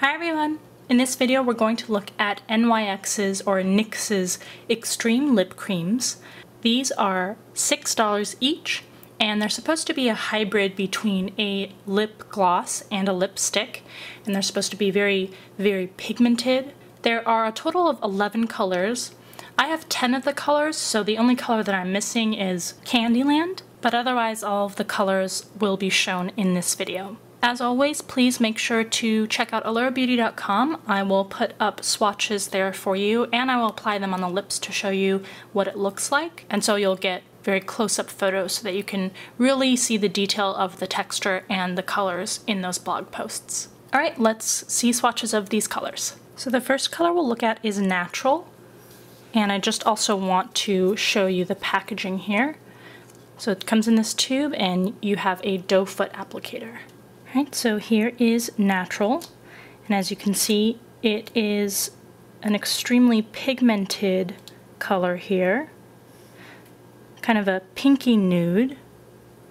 Hi everyone! In this video we're going to look at NYX's or NYX's Xtreme Lip Creams. These are $6 each and they're supposed to be a hybrid between a lip gloss and a lipstick and they're supposed to be very, very pigmented. There are a total of 11 colors. I have 10 of the colors so the only color that I'm missing is Candyland but otherwise all of the colors will be shown in this video. As always, please make sure to check out allurabeauty.com. I will put up swatches there for you and I will apply them on the lips to show you what it looks like. And so you'll get very close-up photos so that you can really see the detail of the texture and the colors in those blog posts. All right, let's see swatches of these colors. So the first color we'll look at is Natural. And I just also want to show you the packaging here. So it comes in this tube and you have a doe foot applicator. Right, so here is natural, and as you can see, it is an extremely pigmented color here, kind of a pinky nude.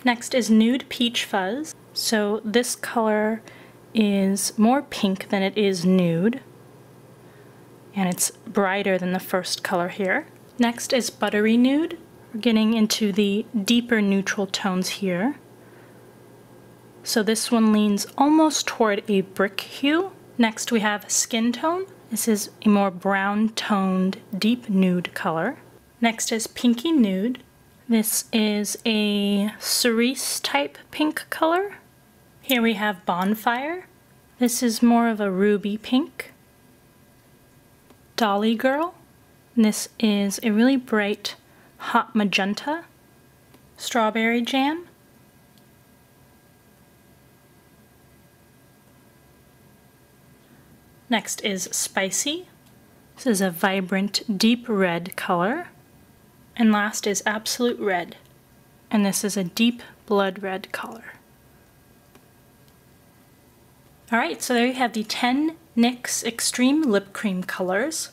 Next is Nude Peach Fuzz. So this color is more pink than it is nude, and it's brighter than the first color here. Next is Buttery Nude. We're getting into the deeper neutral tones here. So this one leans almost toward a brick hue. Next we have Skin Tone. This is a more brown toned deep nude color. Next is Pinky Nude. This is a cerise type pink color. Here we have Bonfire. This is more of a ruby pink. Dolly Girl. This is a really bright hot magenta. Strawberry Jam. Next is Spicy. This is a vibrant deep red color. And last is Absolute Red. And this is a deep blood red color. Alright, so there you have the 10 NYX Xtreme Lip Cream colors.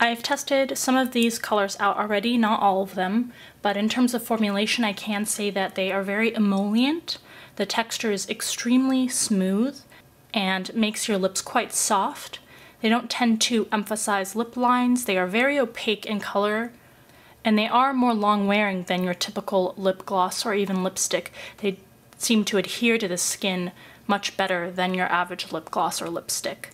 I've tested some of these colors out already, not all of them, but in terms of formulation I can say that they are very emollient. The texture is extremely smooth and makes your lips quite soft. They don't tend to emphasize lip lines. They are very opaque in color and they are more long wearing than your typical lip gloss or even lipstick. They seem to adhere to the skin much better than your average lip gloss or lipstick.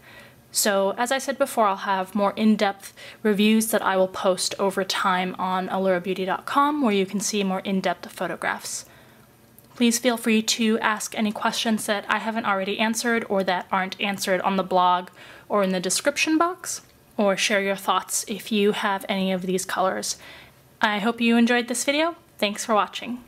So as I said before, I'll have more in-depth reviews that I will post over time on allurabeauty.com where you can see more in-depth photographs. Please feel free to ask any questions that I haven't already answered or that aren't answered on the blog or in the description box, or share your thoughts if you have any of these colors. I hope you enjoyed this video. Thanks for watching.